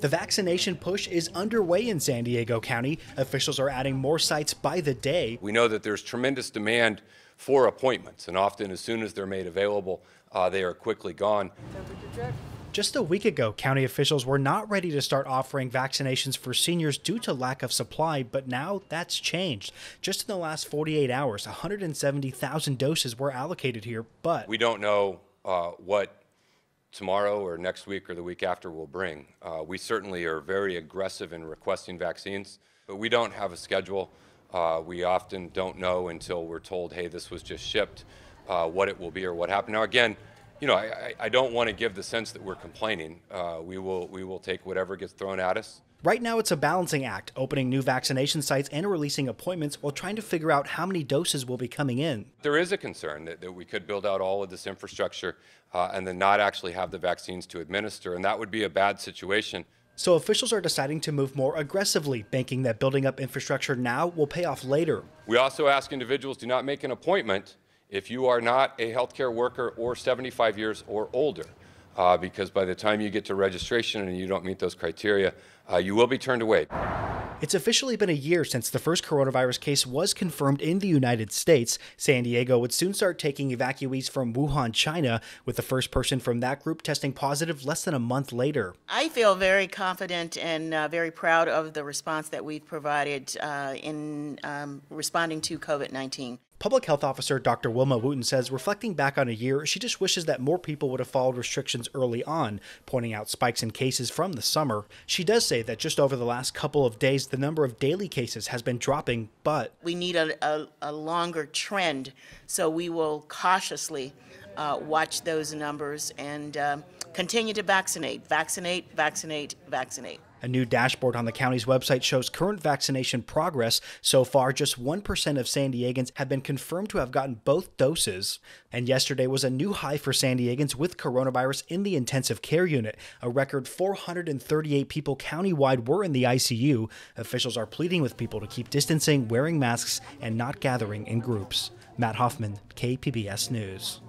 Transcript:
The vaccination push is underway in San Diego County. Officials are adding more sites by the day. We know that there's tremendous demand for appointments, and often as soon as they're made available, uh, they are quickly gone. Just a week ago, county officials were not ready to start offering vaccinations for seniors due to lack of supply, but now that's changed. Just in the last 48 hours, 170,000 doses were allocated here, but We don't know uh, what tomorrow or next week or the week after will bring. Uh, we certainly are very aggressive in requesting vaccines, but we don't have a schedule. Uh, we often don't know until we're told, hey, this was just shipped, uh, what it will be or what happened. Now, again, you know, I, I- don't want to give the sense that we're complaining. Uh, we, will, we will take whatever gets thrown at us. Right now, it's a balancing act, opening new vaccination sites and releasing appointments while trying to figure out how many doses will be coming in. There is a concern that, that we could build out all of this infrastructure uh, and then not actually have the vaccines to administer, and that would be a bad situation. So officials are deciding to move more aggressively, banking that building up infrastructure now will pay off later. We also ask individuals do not make an appointment if you are not a healthcare worker or 75 years or older, uh, because by the time you get to registration and you don't meet those criteria, uh, you will be turned away. It's officially been a year since the first coronavirus case was confirmed in the United States. San Diego would soon start taking evacuees from Wuhan, China, with the first person from that group testing positive less than a month later. I feel very confident and uh, very proud of the response that we've provided uh, in um, responding to COVID 19. Public Health Officer Dr. Wilma Wooten says, reflecting back on a year, she just wishes that more people would have followed restrictions early on, pointing out spikes in cases from the summer. She does say that just over the last couple of days, the number of daily cases has been dropping, but We need a, a, a longer trend, so we will cautiously uh, watch those numbers and um, continue to vaccinate, vaccinate, vaccinate, vaccinate. A new dashboard on the county's website shows current vaccination progress. So far, just 1% of San Diegans have been confirmed to have gotten both doses. And yesterday was a new high for San Diegans with coronavirus in the intensive care unit. A record 438 people countywide were in the ICU. Officials are pleading with people to keep distancing, wearing masks, and not gathering in groups. Matt Hoffman, KPBS News.